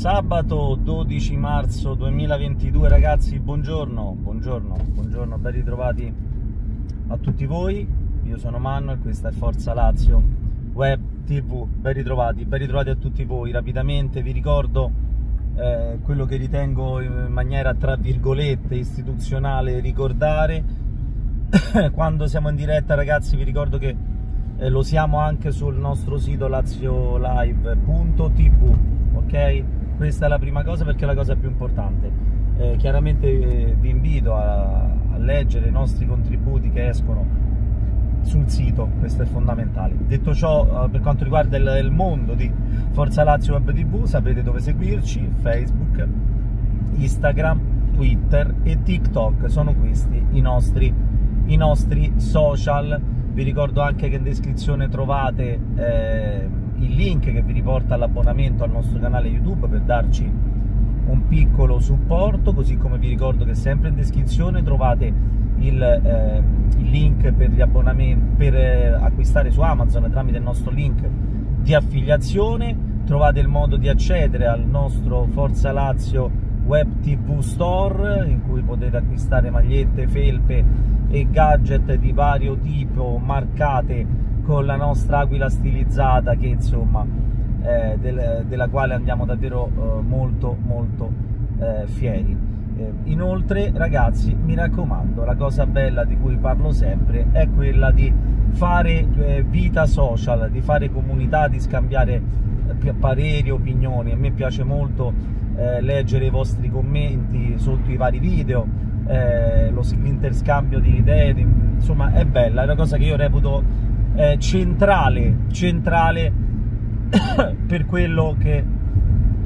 Sabato 12 marzo 2022 ragazzi, buongiorno, buongiorno, buongiorno, ben ritrovati a tutti voi. Io sono Manno e questa è Forza Lazio Web TV. Ben ritrovati, ben ritrovati a tutti voi. Rapidamente vi ricordo eh, quello che ritengo in maniera tra virgolette istituzionale ricordare. Quando siamo in diretta ragazzi vi ricordo che eh, lo siamo anche sul nostro sito laziolive.tv ok? Questa è la prima cosa perché è la cosa più importante. Eh, chiaramente eh, vi invito a, a, leggere i nostri contributi che escono sul sito, questo è fondamentale. Detto ciò, eh, per quanto riguarda il, il, mondo di Forza Lazio Web TV, sapete dove seguirci, Facebook, Instagram, Twitter e TikTok, sono questi i nostri, i nostri social. Vi ricordo anche che in descrizione trovate eh, il link che vi riporta all'abbonamento al nostro canale YouTube per darci un piccolo supporto, così come vi ricordo che sempre in descrizione trovate il, eh, il link per, gli per eh, acquistare su Amazon tramite il nostro link di affiliazione, trovate il modo di accedere al nostro Forza Lazio Web TV Store in cui potete acquistare magliette, felpe e gadget di vario tipo marcate con la nostra aquila stilizzata che insomma eh, del, della quale andiamo davvero eh, molto molto eh, fieri. Eh, inoltre ragazzi mi raccomando la cosa bella di cui parlo sempre è quella di fare eh, vita social di fare comunità di scambiare eh, pareri opinioni. A me piace molto leggere i vostri commenti sotto i vari video l'interscambio di idee di, insomma è bella è una cosa che io reputo eh, centrale, centrale per quello che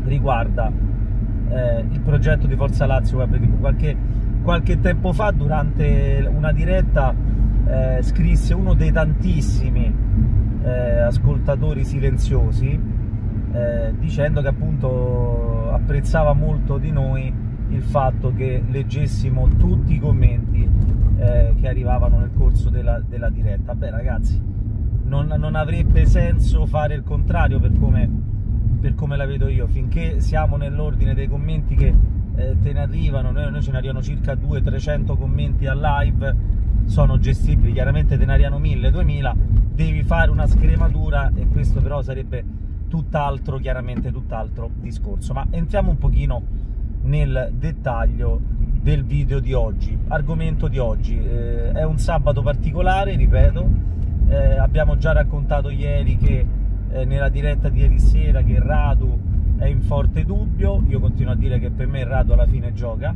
riguarda eh, il progetto di Forza Lazio Web TV. Qualche, qualche tempo fa, durante una diretta, eh, scrisse uno dei tantissimi eh, ascoltatori silenziosi eh, dicendo che appunto apprezzava molto di noi il fatto che leggessimo tutti i commenti eh, che arrivavano nel corso della, della diretta. Beh ragazzi, non, non, avrebbe senso fare il contrario per come, per come la vedo io, finché siamo nell'ordine dei commenti che eh, te ne arrivano, noi, noi ce ne arrivano circa 200-300 commenti a live, sono gestibili, chiaramente te ne arrivano 1000-2000, devi fare una scrematura e questo però sarebbe tutt'altro, chiaramente tutt'altro discorso. Ma entriamo un pochino nel dettaglio del video di oggi, argomento di oggi, eh, è un sabato particolare, ripeto, eh, abbiamo già raccontato ieri che eh, nella diretta di ieri sera che Radu è in forte dubbio, io continuo a dire che per me Radu alla fine gioca,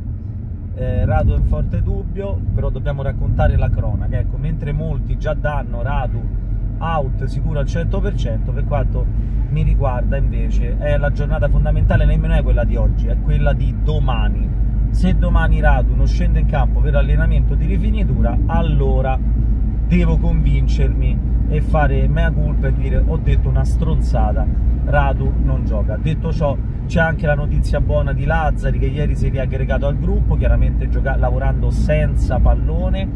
eh, Radu è in forte dubbio, però dobbiamo raccontare la cronaca, ecco, mentre molti già danno Radu out sicuro al 100%, per quanto mi riguarda invece è la giornata fondamentale, nemmeno è quella di oggi, è quella di domani. Se domani Radu non scende in campo per allenamento di rifinitura, allora devo convincermi e fare mea culpa e dire ho detto una stronzata, Radu non gioca. Detto ciò c'è anche la notizia buona di Lazzari che ieri si è riaggregato al gruppo, chiaramente lavorando senza pallone,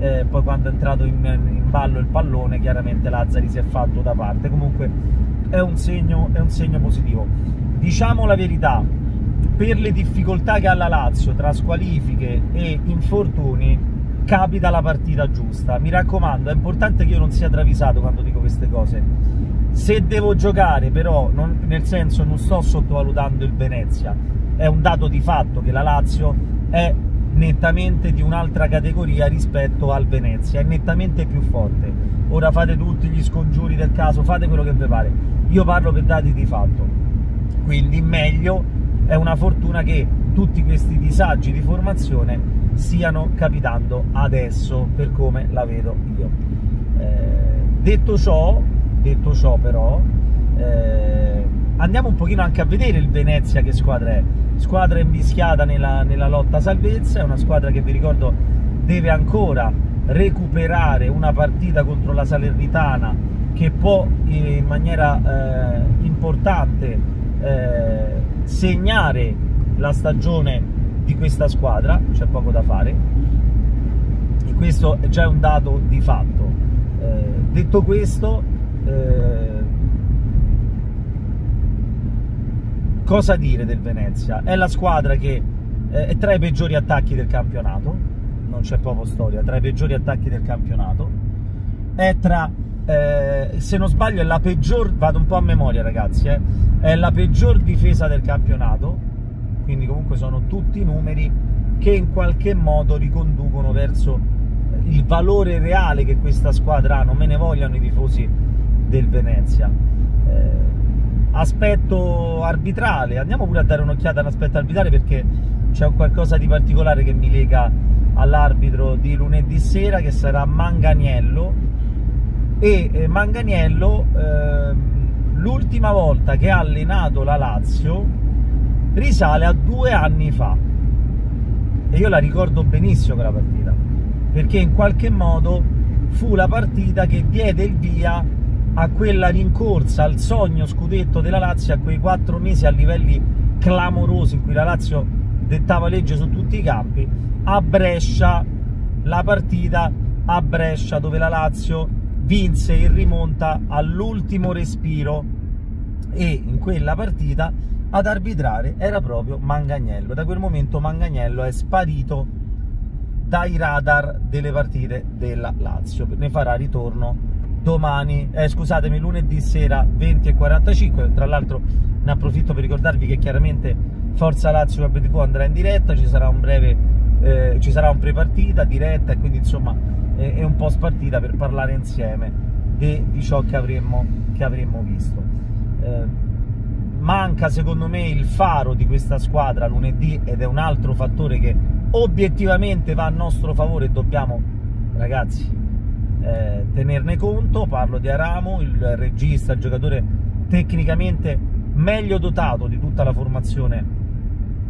eh, poi quando è entrato in, in, ballo il pallone chiaramente Lazzari si è fatto da parte, comunque è un segno, è un segno positivo. Diciamo la verità, per le difficoltà che ha la Lazio tra squalifiche e infortuni, capita la partita giusta. Mi raccomando, è importante che io non sia travisato quando dico queste cose. Se devo giocare, però, non, nel senso non sto sottovalutando il Venezia, è un dato di fatto che la Lazio è nettamente di un'altra categoria rispetto al Venezia, è nettamente più forte. Ora fate tutti gli scongiuri del caso, fate quello che vi pare. Io parlo per dati di fatto. Quindi meglio è una fortuna che tutti questi disagi di formazione stiano capitando adesso per come la vedo io. Eh, detto ciò, detto ciò però, eh, andiamo un pochino anche a vedere il Venezia che squadra è. Squadra invischiata nella, nella lotta salvezza, è una squadra che vi ricordo deve ancora recuperare una partita contro la Salernitana che può in maniera eh, importante eh, segnare la stagione di questa squadra, c'è poco da fare e questo è già un dato di fatto. Eh, detto questo, eh, cosa dire del Venezia? È la squadra che eh, è tra i peggiori attacchi del campionato, non c'è proprio storia, tra i peggiori attacchi del campionato, è tra, eh, se non sbaglio, è la peggior, vado un po' a memoria ragazzi, eh, è la peggior difesa del campionato, quindi comunque sono tutti numeri che in qualche modo riconducono verso il valore reale che questa squadra ha, non me ne vogliano i tifosi del Venezia. Eh, aspetto arbitrale, andiamo pure a dare un'occhiata all'aspetto arbitrale perché c'è qualcosa di particolare che mi lega all'arbitro di lunedì sera che sarà Manganiello. E eh, Manganiello eh, l'ultima volta che ha allenato la Lazio risale a due anni fa. E io la ricordo benissimo quella partita perché in qualche modo fu la partita che diede il via a quella rincorsa al sogno scudetto della Lazio a quei quattro mesi a livelli clamorosi in cui la Lazio dettava legge su tutti i campi a Brescia la partita a Brescia dove la Lazio vinse in rimonta all'ultimo respiro. E in quella partita ad arbitrare era proprio Mangagnello da quel momento Mangagnello è sparito dai radar delle partite della Lazio ne farà ritorno domani, eh, scusatemi, lunedì sera 20 e 45. Tra l'altro ne approfitto per ricordarvi che chiaramente Forza Lazio Web TV andrà in diretta, ci sarà un breve, eh, ci sarà un pre-partita diretta e quindi insomma eh, è un po' spartita per parlare insieme di, di ciò che avremmo, che avremmo visto. Manca secondo me il faro di questa squadra lunedì ed è un altro fattore che obiettivamente va a nostro favore e dobbiamo ragazzi eh, tenerne conto, parlo di Aramo, il regista, il giocatore tecnicamente meglio dotato di tutta la formazione,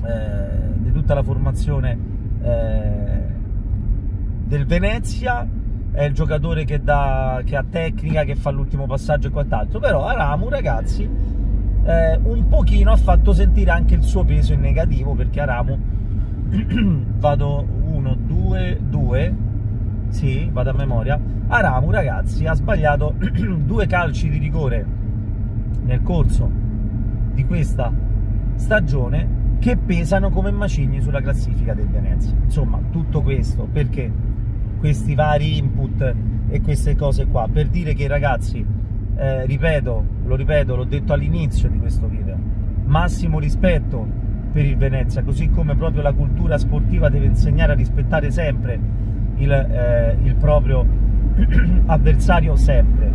eh, di tutta la formazione eh, del Venezia, è il giocatore che, dà, che ha tecnica, che fa l'ultimo passaggio e quant'altro, però Aramu ragazzi eh, un pochino ha fatto sentire anche il suo peso in negativo perché Aramu vado 1, 2, 2 sì, vado a memoria, Aramu ragazzi ha sbagliato due calci di rigore nel corso di questa stagione che pesano come macigni sulla classifica del Venezia. Insomma, tutto questo perché questi vari input e queste cose qua, per dire che ragazzi, eh, ripeto, lo ripeto, l'ho detto all'inizio di questo video, massimo rispetto per il Venezia, così come proprio la cultura sportiva deve insegnare a rispettare sempre il, eh, il proprio avversario sempre.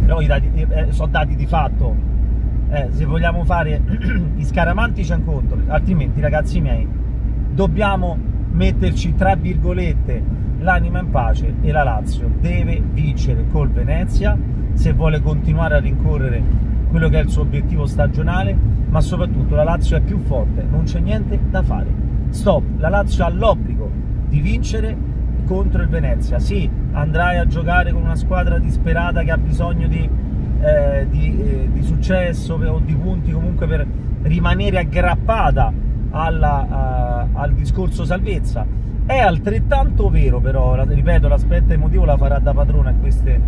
Però i dati, eh, sono dati di fatto. Eh, se vogliamo fare i scaramanti c'è un conto, altrimenti ragazzi miei dobbiamo metterci tra virgolette l'anima in pace e la Lazio deve vincere col Venezia se vuole continuare a rincorrere quello che è il suo obiettivo stagionale, ma soprattutto la Lazio è più forte, non c'è niente da fare. Stop, la Lazio ha l'obbligo di vincere contro il Venezia. Sì, andrai a giocare con una squadra disperata che ha bisogno di, eh, di, eh, di successo o di punti comunque per rimanere aggrappata alla, uh, al discorso salvezza. È altrettanto vero però, ripeto, l'aspetto emotivo la farà da padrone a queste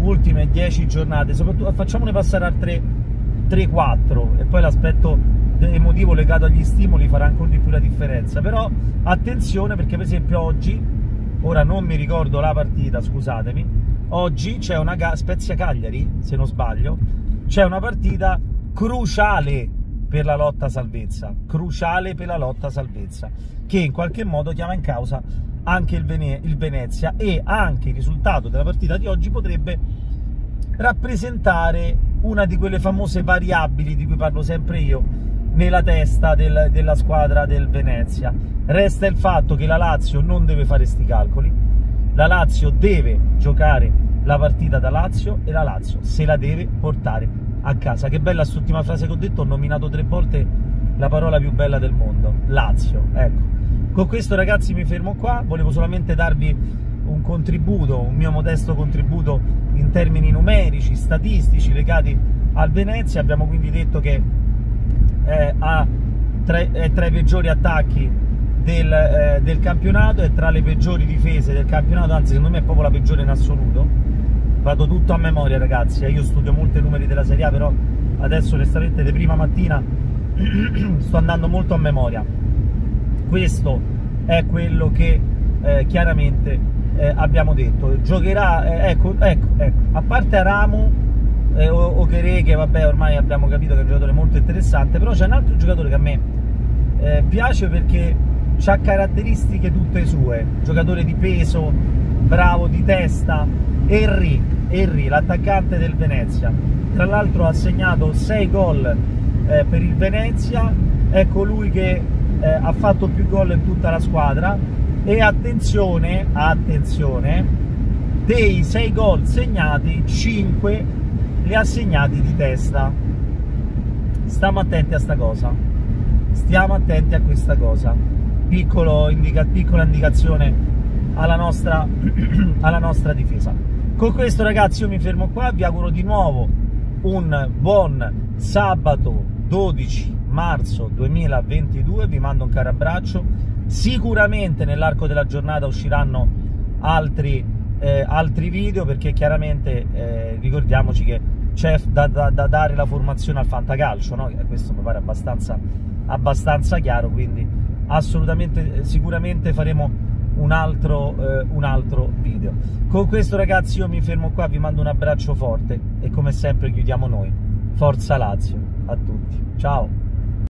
ultime 10 giornate, soprattutto facciamone passare a 3-4 e poi l'aspetto emotivo legato agli stimoli farà ancora di più la differenza. Però attenzione perché per esempio oggi ora non mi ricordo la partita, scusatemi, oggi c'è una Spezia Cagliari, se non sbaglio, c'è una partita cruciale per la lotta salvezza, cruciale per la lotta salvezza, che in qualche modo chiama in causa anche il, Vene il Venezia e anche il risultato della partita di oggi potrebbe rappresentare una di quelle famose variabili di cui parlo sempre io nella testa del, della squadra del Venezia. Resta il fatto che la Lazio non deve fare sti calcoli, la Lazio deve giocare la partita da Lazio e la Lazio se la deve portare a casa. Che bella quest'ultima frase che ho detto, ho nominato tre volte la parola più bella del mondo, Lazio, ecco. Con questo ragazzi mi fermo qua, volevo solamente darvi un contributo, un mio modesto contributo in termini numerici, statistici legati al Venezia, abbiamo quindi detto che eh, ha tra, è tra i peggiori attacchi del, eh, del, campionato, è tra le peggiori difese del campionato, anzi secondo me è proprio la peggiore in assoluto. Vado tutto a memoria ragazzi, eh. io studio molto i numeri della Serie A, però adesso onestamente di prima mattina sto andando molto a memoria. Questo è quello che eh, chiaramente eh, abbiamo detto. Giocherà, eh, ecco, ecco, ecco, a parte Aramu eh, o, o Kere, che vabbè ormai abbiamo capito che è un giocatore molto interessante, però c'è un altro giocatore che a me eh, piace perché ha caratteristiche tutte sue, giocatore di peso, bravo di testa, Henry, Henry l'attaccante del Venezia, tra l'altro ha segnato 6 gol eh, per il Venezia, è colui che eh, ha fatto più gol in tutta la squadra e attenzione, attenzione, dei 6 gol segnati, 5 li ha segnati di testa. Stiamo attenti a sta cosa, stiamo attenti a questa cosa. Indica piccola indicazione alla nostra, alla nostra difesa. Con questo ragazzi io mi fermo qua, vi auguro di nuovo un buon sabato 12 marzo 2022, vi mando un caro abbraccio, sicuramente nell'arco della giornata usciranno altri, eh, altri video perché chiaramente eh, ricordiamoci che c'è da, da, da, dare la formazione al fantacalcio, no? questo mi pare abbastanza, abbastanza chiaro, quindi assolutamente, sicuramente faremo un altro, eh, un altro video. Con questo ragazzi io mi fermo qua, vi mando un abbraccio forte e come sempre chiudiamo noi. Forza Lazio a tutti, ciao!